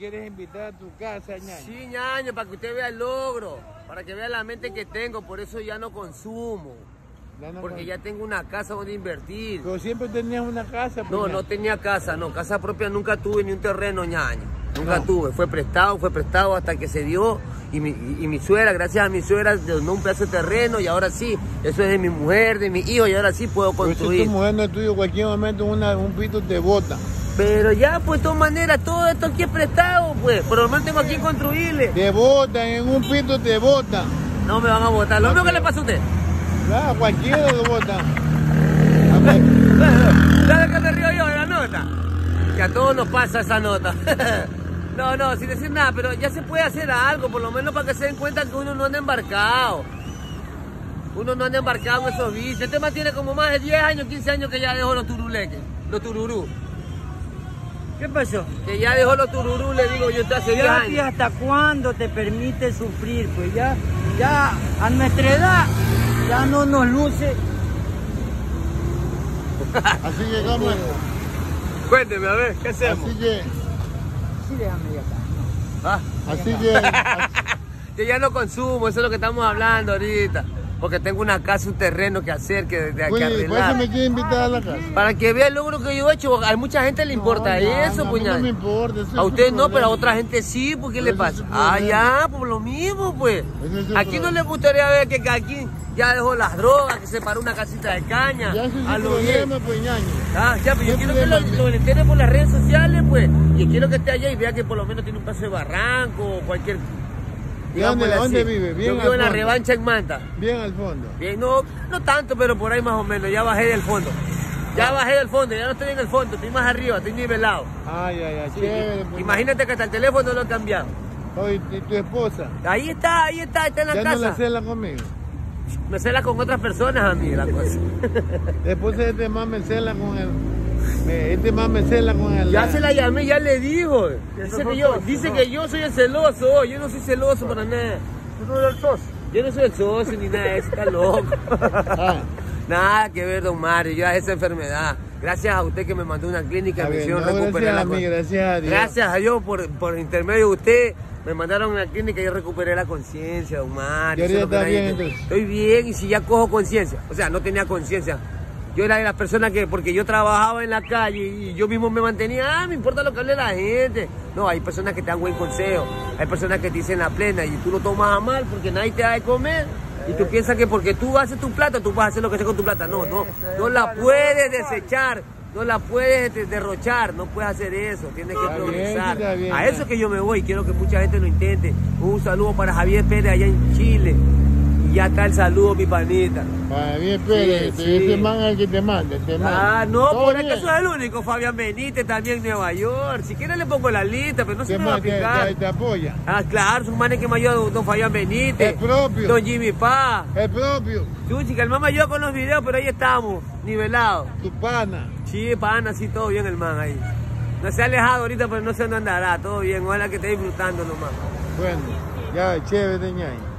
quieres invitar a tu casa, ñaño. Sí, ñaño, para que usted vea el logro, para que vea la mente que tengo, por eso ya no consumo. Ya no Porque con- ya tengo una casa donde invertir. Pero siempre tenías una casa. pues, No, ñaño. no tenía casa, no, casa propia nunca tuve ni un terreno, ñaño. Nunca No. tuve, fue prestado, fue prestado hasta que se dio. Y mi, y- y mi suegra, gracias a mi suegra, donó un pedazo de terreno y ahora sí, eso es de mi mujer, de mi hijo y ahora sí puedo Pero si construir. tu mujer no es tuyo, cualquier momento una, un pito te bota. Pero ya, pues de todas maneras, todo esto aquí es prestado, pues. Por lo menos tengo aquí construirle. Te botan, en un pito te botan. No me van a votar. Lo mismo que le pasa a usted. Claro, cualquiera lo botan. ¿Sabes qué me río yo de la nota? Que a todos nos pasa esa nota. No, no, sin decir nada, pero ya se puede hacer algo, por lo menos para que se den cuenta que uno no anda embarcado. Uno no anda embarcado en esos vicios. Este man tiene como más de 10 años, 15 años que ya dejó los turuleques, los tururú. ¿Qué pasó? Que ya dejó los tururú, le digo yo, está hace 10 Ya, ¿y años. hasta cuándo te permite sufrir? Pues ya, ya a nuestra edad ya no nos luce. así llegamos. Cuénteme, a ver, ¿qué hacemos? Así que, Sí, déjame ya acá. Ah, así que, que ya no consumo, eso es lo que estamos hablando ahorita. Porque tengo una casa, un terreno que hacer, que, que Oye, por eso arreglar. me quiere invitar a la casa. Para que vea el logro que yo he hecho, a mucha gente le importa No, ya, eso, no, puñal. Me importa. ese A usted no, pero a otra gente sí, ¿por qué Pero le pasa? Ah, ya, por lo mismo, pues. Es Aquí no le gustaría ver que aquí ya dejó las drogas, que se paró una casita de caña. Ya ese es a lo bien. problema, pues ñaño. Ah, ya, pero yo ¿Qué quiero que lo, lo por las redes sociales, pues. Y quiero que esté allá y vea que por lo menos tiene un paso de barranco o cualquier. ¿Y dónde- vive? Bien Yo vivo en la revancha en Manta. Bien al fondo. Bien, no, no tanto, pero por ahí más o menos. Ya bajé del fondo. Ya bajé del fondo, ya no estoy en el fondo, estoy más arriba, estoy nivelado. Ay, ay, ay, Sí, chévere. pues, Imagínate que hasta el teléfono lo he cambiado. Oye, ¿y tu esposa? Ahí está, ahí está, está en la Ya no casa. la cela conmigo. Me cela con otras personas a mí la cosa. Después este más me cela con el... me- Este más me cela con el... ya se la llamé, ya le dijo. Dice que yo, dice ¿no? que yo soy el celoso, yo no soy celoso para nada. Tú no eres el socio. Yo no soy el socio ni nada de eso, está loco. Ah, Nada que ver, don Mario, yo a esa enfermedad. Gracias a usted que me mandó una clínica, me hicieron no, recuperar gracias la a mí, gracias a Dios. Gracias a Dios por, por intermedio de usted. Me mandaron a la clínica y yo recuperé la conciencia, don Mario. ¿Y ahorita Eso es lo que está bien, entonces? Estoy bien y si ya cojo conciencia. O sea, no tenía conciencia. Yo era de las personas que, porque yo trabajaba en la calle y yo mismo me mantenía, ah, me importa lo que hable la gente. No, hay personas que te dan buen consejo. Hay personas que te dicen la plena y tú lo tomas a mal porque nadie te da de comer. Y tú piensas que porque tú haces tu plata, tú vas a hacer lo que sea con tu plata. No, no. No la puedes desechar. No la puedes de- derrochar, no puedes hacer eso, tienes que progresar. a eso que yo me voy, quiero que mucha gente lo intente. Un saludo para Javier Pérez allá en Chile. Y ya está el saludo, mi panita. Para bien, Pérez, Sí, sí. ese man es el que te manda, te manda. Ah, no, Todo por bien. eso es el único. Fabián Benítez también en Nueva York. Si quieres le pongo la lista, pero no se me va a ma- te, picar. te- te apoya. Ah, claro, son manes que me ayudan, don Fabián Benítez. El propio. Don Jimmy Paz. El propio, Chuchi, que el man me ayuda con los videos, pero ahí estamos, nivelados. tu pana. Sí, pana, sí, todo bien el man ahí. No se ha alejado ahorita, pero no sé dónde andará, todo bien. Ojalá que esté disfrutando nomás. Bueno, ya, chévere, ñaño.